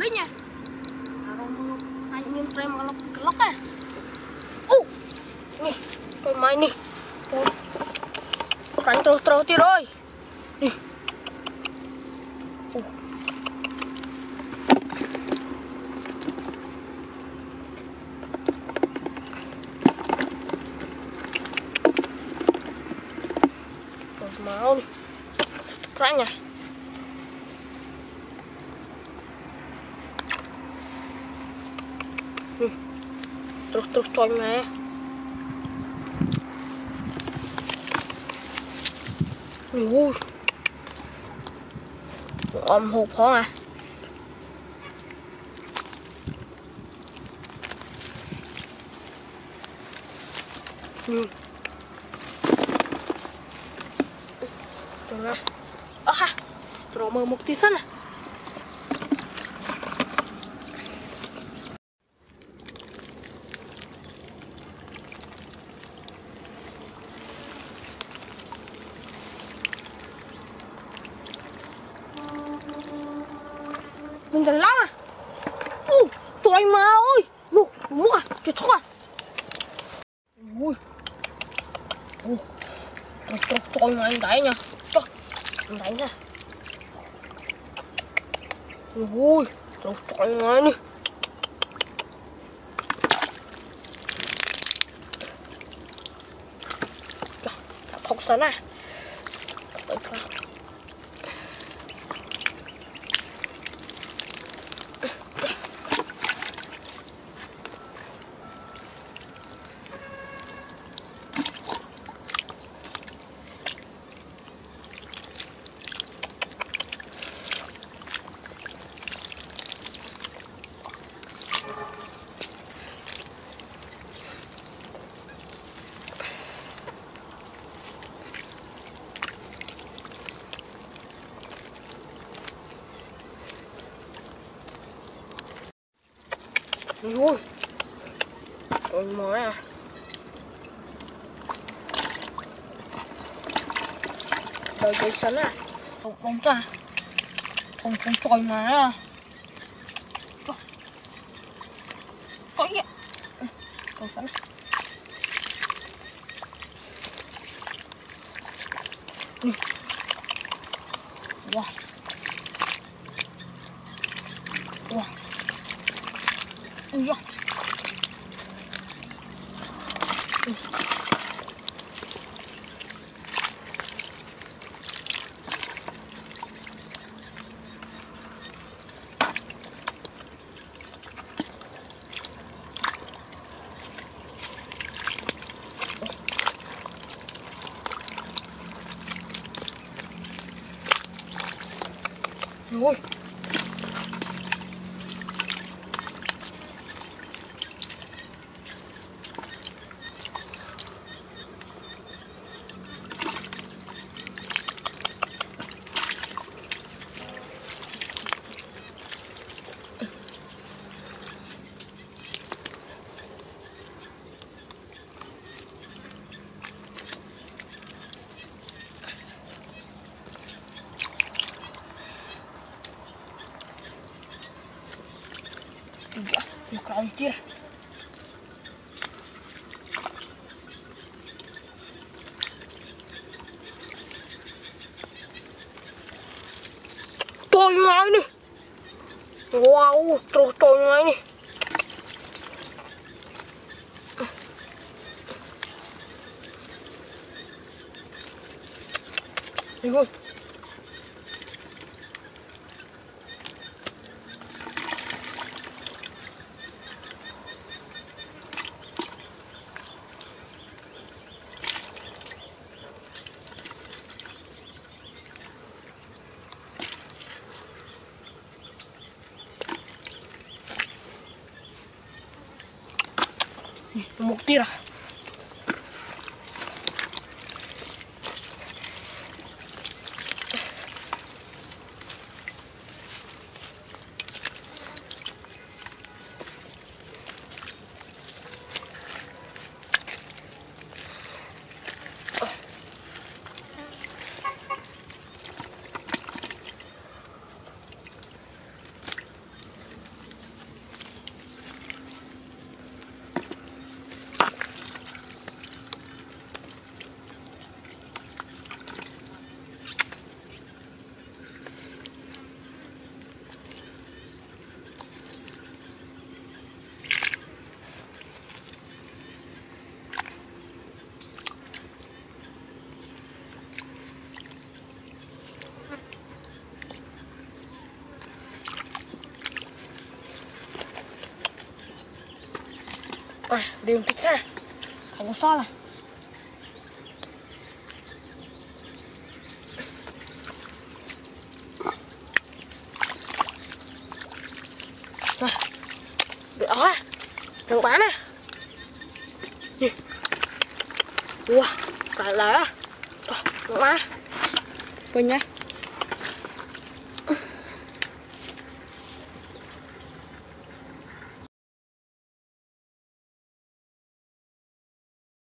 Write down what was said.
លេងហ៎អារម្មណ៍អាចមានត្រីមកឡុកក្លុកហ៎អូនេះពេលម៉ៃនេះអូក្រាញ់ត្រុសត្រុសទៀតអើយនេះអូមកក្រាញ់ហ៎ Trúc trúc coynya ya Ui. ôm hụt khó à ừ. Rồi. Ơ ha. Rồi mơ một tí sân à. Mình đừng lắm à? U, tụi mà ơi! Mua mua à, chết thôi à? Ui. U Trời, trời, mà anh đẩy nha. Trời, anh đẩy nha. Ui, trời, trời mà anh đi. Không sẵn à Trời, trời. Ui. Ôi, mới à. Trời cái sấn à. Không không ta. Không không mà à Trời Trời ạ à. Ui. Wow. Wow. 哎呀 anjir. Toynya ini. Wow, terus toynya ini. Ibu. 嗯到目的啦 à à, điều thích ra không có sao này Rồi, được rồi thằng bán à. Nhìn. wow lại lại á thằng bán. Mình nha